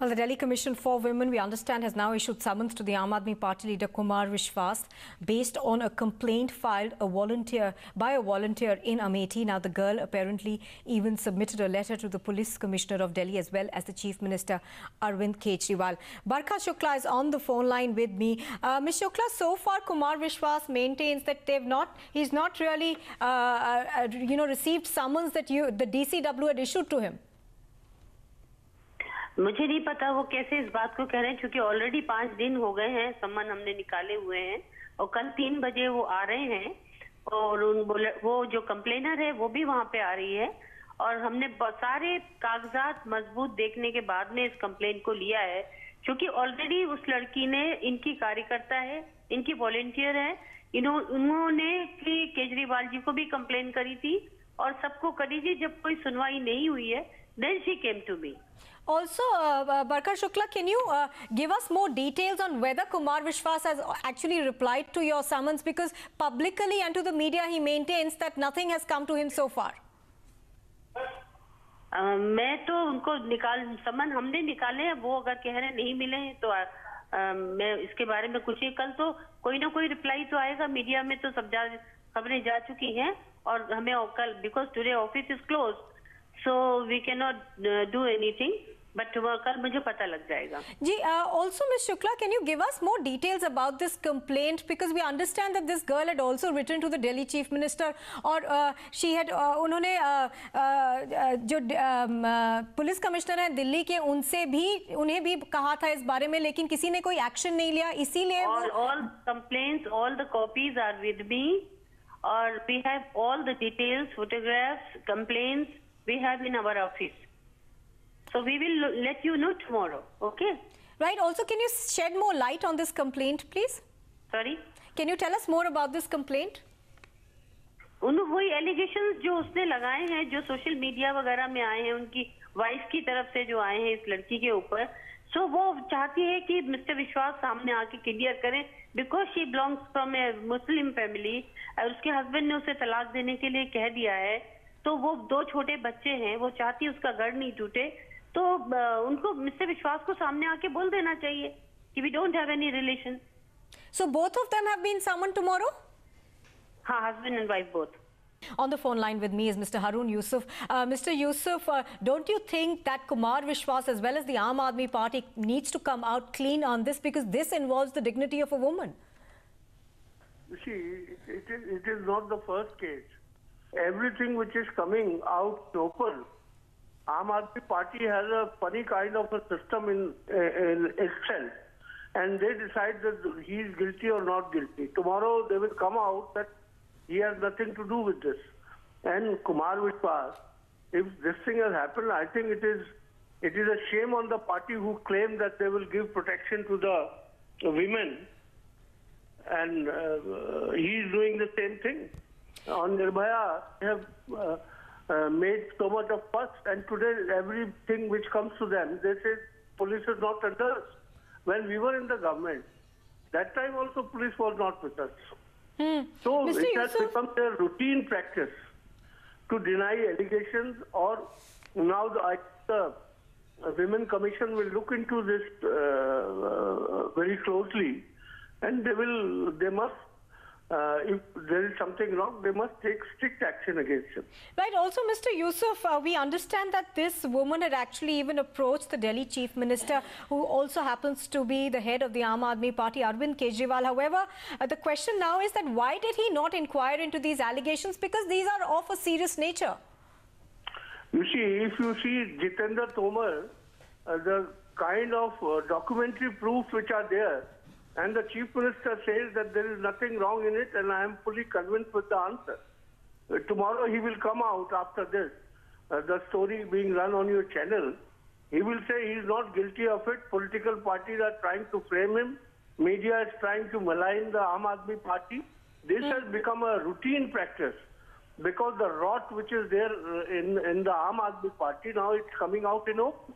Well, the Delhi Commission for Women, we understand, has now issued summons to the Aam Aadmi Party leader Kumar Vishwas based on a complaint filed a volunteer by a volunteer in Amethi. Now, the girl apparently even submitted a letter to the Police Commissioner of Delhi as well as the Chief Minister Arvind Kejriwal. Barkha Shukla is on the phone line with me. Uh, Ms. Shukla, so far Kumar Vishwas maintains that they've not, he's not really, uh, uh, you know, received summons that you, the DCW had issued to him. मुझे नहीं पता वो कैसे इस बात को कह रहे हैं, क्योंकि ऑलरेडी पाँच दिन हो गए हैं, सम्मान हमने निकाले हुए हैं, और कल तीन बजे वो आ रहे हैं, और उन बोले, वो जो कंप्लेनर है, वो भी वहाँ पे आ रही है, और हमने सारे कागजात मज़बूत देखने के बाद में इस कंप्लेन को लिया है, क्योंकि ऑलरेडी उस लड़की ने, इनकी कार्यकर्ता है, इनकी वॉलेंटियर है इन्हों उन्होंने केजरीवाल जी को भी कंप्लेन करी थी, और सबको करी थी, जब कोई सुनवाई नहीं हुई है then she came to me Also, uh, uh, Barkha Shukla, can you uh, give us more details on whether Kumar Vishwas has actually replied to your summons? Because publicly and to the media, he maintains that nothing has come to him so far. Uh, मैं तो उनको निकाल समन हमने निकाले हैं वो अगर कह रहे नहीं मिले हैं तो आ, आ, मैं इसके बारे में कुछ ही कल तो कोई ना कोई रिप्लाई तो आएगा मीडिया में तो सब जा खबरें जा चुकी हैं और हमें कल because today office is close so we cannot uh, do anything but कल मुझे पता लग जाएगा। जी also miss Shukla can you give us more details about this complaint because we understand that this girl had also written to the Delhi chief minister और she had उन्होंने uh, uh, uh, जो um, police commissioner हैं दिल्ली के उनसे भी उन्हें भी कहा था इस बारे में लेकिन किसी ने कोई एक्शन नहीं लिया। इसीलिए all complaints all the copies are with me और we have all the details photographs complaints we have in our office so we will let you know tomorrow, okay? Right. Also, can you shed more light on this complaint, please? Sorry? Can you tell us more about this complaint? उन वही allegation जो उसने लगाए हैं जो social media वगैरह में आए हैं उनकी वाइफ की तरफ़ से जो आए हैं इस लड़की के ऊपर सो वो चाहती है कि मिस्टर विश्वास सामने आके क्लियर करें because she belongs from a Muslim family और उसके हस्बैंड ने उसे तलाक देने के लिए कह दिया है तो वो दो छोटे बच्चे हैं वो चाहती उसका घर नहीं टूटे तो उनको मिस्टर विश्वास को सामने आके बोल देना चाहिए कि we don't have any relation so both of them have been summon tomorrow हाँ husband and wife both On the phone line with me is Mr. Harun Yusuf. Uh, Mr. Yusuf, uh, don't you think that Kumar Vishwas as well as the Aam Aadmi Party needs to come out clean on this because this involves the dignity of a woman? You see, it is, it is not the first case. Everything which is coming out open Aam Aadmi Party has a funny kind of a system in, in itself. And they decide that he is guilty or not guilty. Tomorrow they will come out that he has nothing to do with this. And Kumar Vishwas, if this thing has happened, I think it is it is a shame on the party who claim that they will give protection to the women. And uh, he is doing the same thing. On Nirbhaya, they have uh, uh, made so much of fuss, and today everything which comes to them, they say police is not under us. When we were in the government, that time also police was not with us. Hmm. So Mr. it has Yusuf? become their routine practice to deny allegations, or now the, the Women Commission will look into this uh, uh, very closely, and they will they must uh, if there is something wrong, they must take strict action against him. Right. Also, Mr. Yusuf, uh, we understand that this woman had actually even approached the Delhi Chief Minister, who also happens to be the head of the Aam Aadmi Party, Arvind Kejriwal. However, uh, the question now is that why did he not inquire into these allegations? Because these are of a serious nature. You see, if you see Jitendra Tomar, uh, the kind of uh, documentary proofs which are there, and the Chief Minister says that there is nothing wrong in it, and I am fully convinced with the answer. Uh, tomorrow he will come out after this, uh, the story being run on your channel. He will say he is not guilty of it. Political parties are trying to frame him. Media is trying to malign the Aam Aadmi Party. This mm. has become a routine practice because the rot which is there uh, in, in the Aam Aadmi Party now it's coming out in open.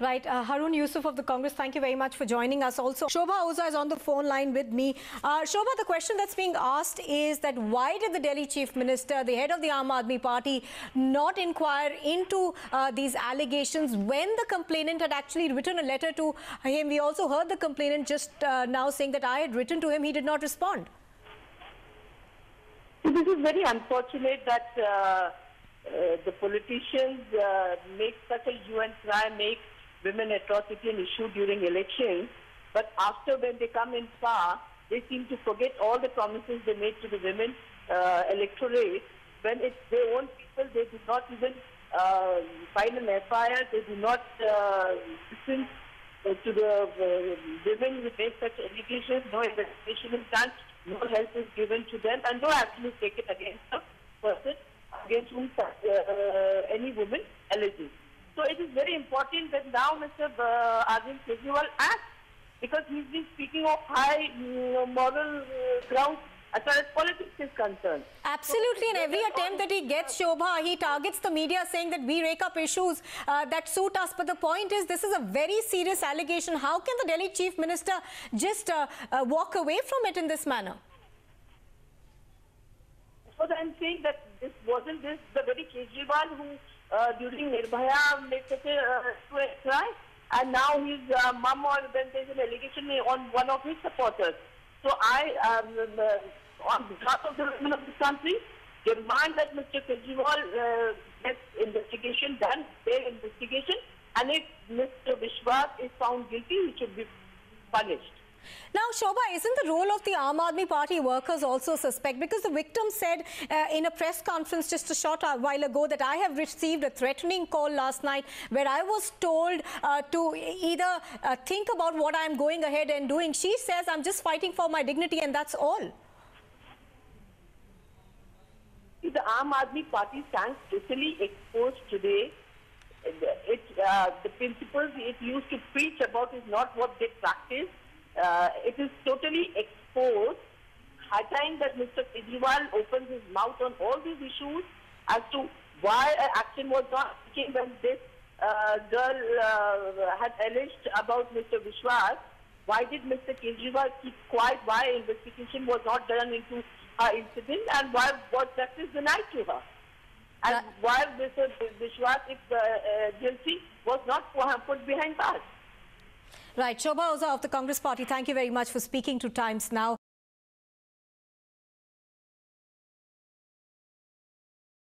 Right, uh, Harun Yusuf of the Congress, thank you very much for joining us. Also, Shobha Oza is on the phone line with me. Uh, Shobha, the question that's being asked is that why did the Delhi Chief Minister, the head of the Aam Aadmi Party, not inquire into uh, these allegations when the complainant had actually written a letter to him? We also heard the complainant just uh, now saying that I had written to him, he did not respond. This is very unfortunate that uh, uh, the politicians uh, make such a hue cry, make women atrocity an issue during elections, but after when they come in power, they seem to forget all the promises they made to the women uh, electorate. When it's their own people, they do not even uh, file an FIR, they do not uh, listen uh, to the uh, women who make such allegations, no investigation is done, no help is given to them, and no action is taken against the person against whom uh, any woman alleges. So it is very important that now Mr. Uh, Arvind Kejriwal acts because he's been speaking of high mm, moral uh, grounds as far as politics is concerned. Absolutely, in every attempt that he gets, Shobha, he targets the media saying that we rake up issues uh, that suit us. But the point is, this is a very serious allegation. How can the Delhi Chief Minister just uh, uh, walk away from it in this manner? So I'm saying that this wasn't this the very Kejriwal who uh, during Nirbhaya a uh, cry, and now his uh, mum or then there's an allegation on one of his supporters. So I, um, uh, on behalf of the women of this country, demand that Mr. Kejriwal uh, investigation done, their investigation, and if Mr. Vishwas is found guilty, he should be punished. Now, Shobha, isn't the role of the Aam Aadmi Party workers also suspect? Because the victim said uh, in a press conference just a short while ago that I have received a threatening call last night where I was told uh, to either uh, think about what I'm going ahead and doing. She says, I'm just fighting for my dignity and that's all. The Aam Aadmi Party stands totally exposed today. It, uh, the principles it used to preach about is not what they practice uh, it is totally exposed. I think that Mr. Kejriwal opens his mouth on all these issues as to why action was not taken when this uh, girl uh, had alleged about Mr. Vishwas. Why did Mr. Kejriwal keep quiet? Why investigation was not done into her incident and why was justice denied to her? And why Mr. Vishwas, if uh, uh, guilty, was not put behind bars? Right, Shobha Oza of the Congress Party, thank you very much for speaking to Times Now.